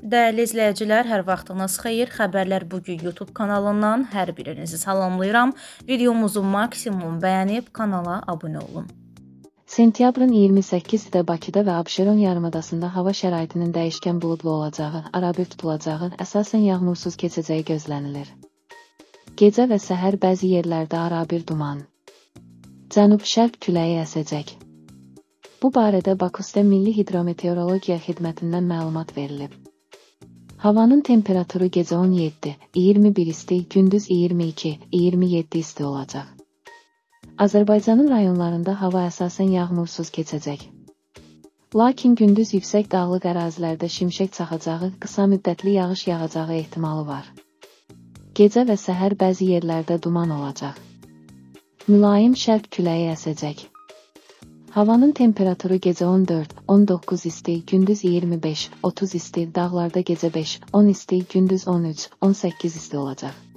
Dəyərli izləyicilər, hər vaxtınız xeyir. Xəbərlər bu gün YouTube kanalından hər birinizi salamlayıram. Videomuzu maksimum bəyənib kanala abunə olun. Sentyabrın 28-də Bakıda və Abşeron yarımadasında hava şəraitinin dəyişkən buludlu olacağı, arabir tutulacağı, əsasən yağmursuz keçəcəyi gözlənilir. Gecə və səhər bəzi yerlərdə arabir duman. Cənub-şərq küləyi əsəcək. Bu barədə Bakusda Milli Hidrometeorologiya Xidmətindən məlumat verilib. Havanın temperaturu gecə 17, 21 isti, gündüz 22, 27 isti olacaq. Azərbaycanın rayonlarında hava əsasən yağmursuz keçəcək. Lakin gündüz yüksək dağlıq ərazilərdə şimşək çaxacağı, qısa müddətli yağış yağacağı ehtimalı var. Gecə və səhər bəzi yerlərdə duman olacaq. Mülayim şərq küləyi əsəcək. Havanın temperaturu gecə 14-19 isti, gündüz 25-30 isti, dağlarda gecə 5-10 isti, gündüz 13-18 isti olacaq.